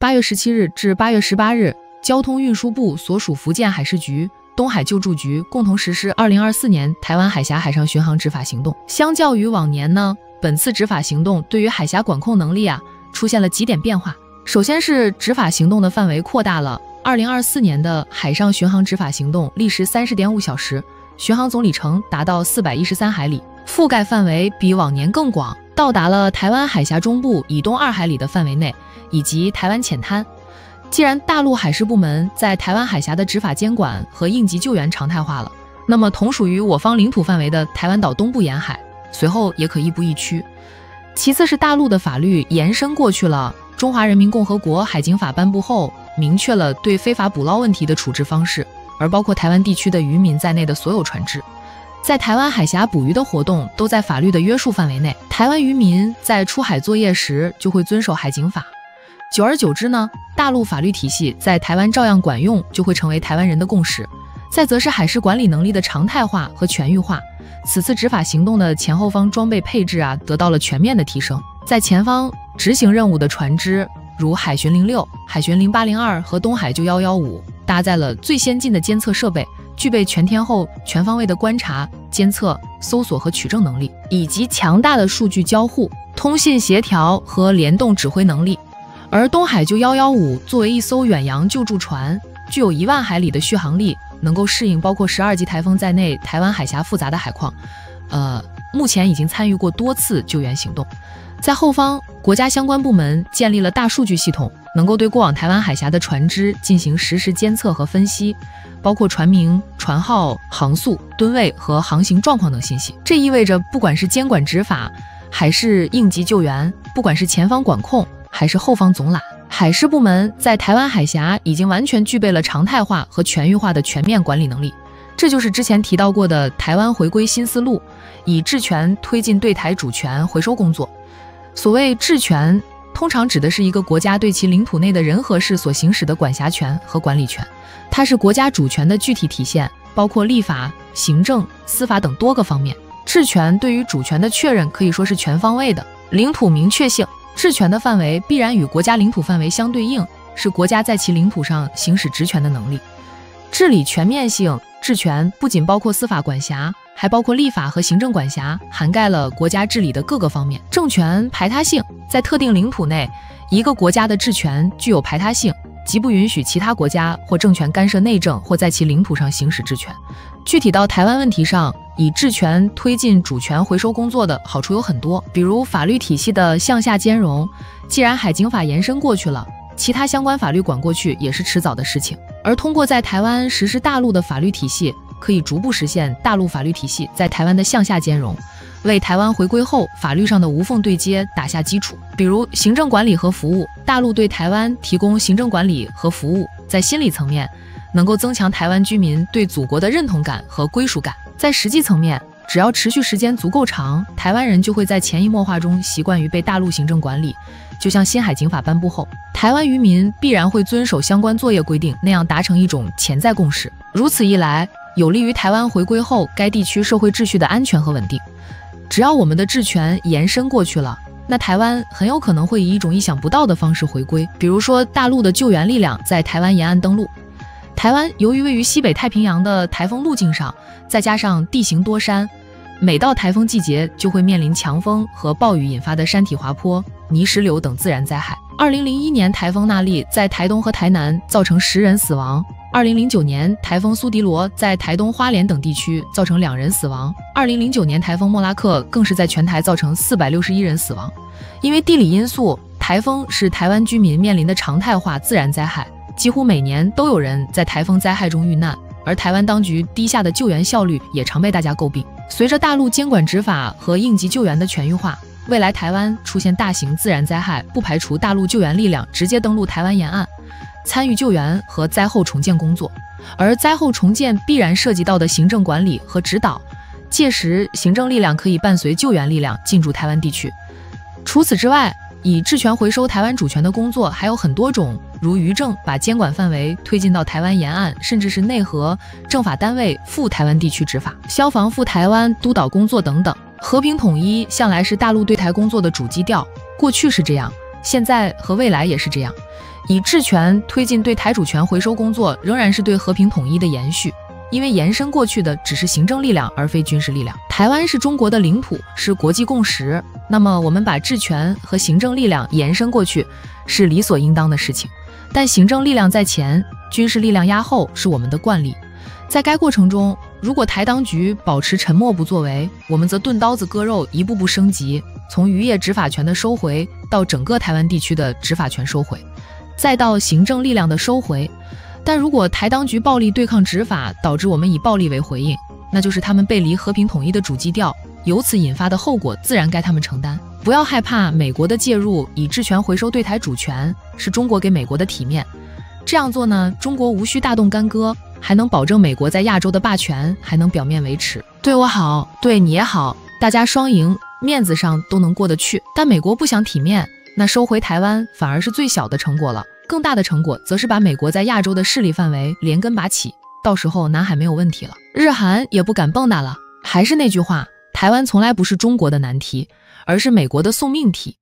八月十七日至八月十八日，交通运输部所属福建海事局、东海救助局共同实施二零二四年台湾海峡海上巡航执法行动。相较于往年呢，本次执法行动对于海峡管控能力啊出现了几点变化。首先是执法行动的范围扩大了，二零二四年的海上巡航执法行动历时三十点五小时，巡航总里程达到四百一十三海里，覆盖范围比往年更广，到达了台湾海峡中部以东二海里的范围内。以及台湾浅滩，既然大陆海事部门在台湾海峡的执法监管和应急救援常态化了，那么同属于我方领土范围的台湾岛东部沿海，随后也可亦步亦趋。其次是大陆的法律延伸过去了，《中华人民共和国海警法》颁布后，明确了对非法捕捞问题的处置方式，而包括台湾地区的渔民在内的所有船只，在台湾海峡捕鱼的活动都在法律的约束范围内。台湾渔民在出海作业时就会遵守海警法。久而久之呢，大陆法律体系在台湾照样管用，就会成为台湾人的共识。再则是海事管理能力的常态化和全域化。此次执法行动的前后方装备配置啊，得到了全面的提升。在前方执行任务的船只，如海巡零六、海巡零八零二和东海救幺幺五，搭载了最先进的监测设备，具备全天候、全方位的观察、监测、搜索和取证能力，以及强大的数据交互、通信协调和联动指挥能力。而东海救幺幺五作为一艘远洋救助船，具有一万海里的续航力，能够适应包括十二级台风在内台湾海峡复杂的海况。呃，目前已经参与过多次救援行动。在后方，国家相关部门建立了大数据系统，能够对过往台湾海峡的船只进行实时监测和分析，包括船名、船号、航速、吨位和航行状况等信息。这意味着，不管是监管执法，还是应急救援，不管是前方管控。还是后方总揽，海事部门在台湾海峡已经完全具备了常态化和全域化的全面管理能力。这就是之前提到过的台湾回归新思路，以治权推进对台主权回收工作。所谓治权，通常指的是一个国家对其领土内的人和事所行使的管辖权和管理权，它是国家主权的具体体现，包括立法、行政、司法等多个方面。治权对于主权的确认可以说是全方位的，领土明确性。治权的范围必然与国家领土范围相对应，是国家在其领土上行使职权的能力。治理全面性，治权不仅包括司法管辖，还包括立法和行政管辖，涵盖了国家治理的各个方面。政权排他性，在特定领土内，一个国家的治权具有排他性。即不允许其他国家或政权干涉内政或在其领土上行使治权。具体到台湾问题上，以治权推进主权回收工作的好处有很多，比如法律体系的向下兼容。既然海警法延伸过去了，其他相关法律管过去也是迟早的事情。而通过在台湾实施大陆的法律体系，可以逐步实现大陆法律体系在台湾的向下兼容。为台湾回归后法律上的无缝对接打下基础。比如行政管理和服务，大陆对台湾提供行政管理和服务，在心理层面能够增强台湾居民对祖国的认同感和归属感；在实际层面，只要持续时间足够长，台湾人就会在潜移默化中习惯于被大陆行政管理。就像新海警法颁布后，台湾渔民必然会遵守相关作业规定那样，达成一种潜在共识。如此一来，有利于台湾回归后该地区社会秩序的安全和稳定。只要我们的治权延伸过去了，那台湾很有可能会以一种意想不到的方式回归。比如说，大陆的救援力量在台湾沿岸登陆。台湾由于位于西北太平洋的台风路径上，再加上地形多山，每到台风季节就会面临强风和暴雨引发的山体滑坡、泥石流等自然灾害。二零零一年台风纳莉在台东和台南造成十人死亡。二零零九年台风苏迪罗在台东花莲等地区造成两人死亡。二零零九年台风莫拉克更是在全台造成四百六十一人死亡。因为地理因素，台风是台湾居民面临的常态化自然灾害，几乎每年都有人在台风灾害中遇难。而台湾当局低下的救援效率也常被大家诟病。随着大陆监管执法和应急救援的全域化，未来台湾出现大型自然灾害，不排除大陆救援力量直接登陆台湾沿岸。参与救援和灾后重建工作，而灾后重建必然涉及到的行政管理和指导，届时行政力量可以伴随救援力量进驻台湾地区。除此之外，以治权回收台湾主权的工作还有很多种，如渔政把监管范围推进到台湾沿岸，甚至是内河政法单位赴台湾地区执法，消防赴台湾督导工作等等。和平统一向来是大陆对台工作的主基调，过去是这样，现在和未来也是这样。以治权推进对台主权回收工作，仍然是对和平统一的延续。因为延伸过去的只是行政力量，而非军事力量。台湾是中国的领土，是国际共识。那么，我们把治权和行政力量延伸过去，是理所应当的事情。但行政力量在前，军事力量压后，是我们的惯例。在该过程中，如果台当局保持沉默不作为，我们则钝刀子割肉，一步步升级，从渔业执法权的收回，到整个台湾地区的执法权收回，再到行政力量的收回。但如果台当局暴力对抗执法，导致我们以暴力为回应，那就是他们背离和平统一的主基调，由此引发的后果，自然该他们承担。不要害怕美国的介入，以治权回收对台主权，是中国给美国的体面。这样做呢，中国无需大动干戈，还能保证美国在亚洲的霸权，还能表面维持，对我好，对你也好，大家双赢，面子上都能过得去。但美国不想体面，那收回台湾反而是最小的成果了。更大的成果，则是把美国在亚洲的势力范围连根拔起，到时候南海没有问题了，日韩也不敢蹦跶了。还是那句话，台湾从来不是中国的难题，而是美国的送命题。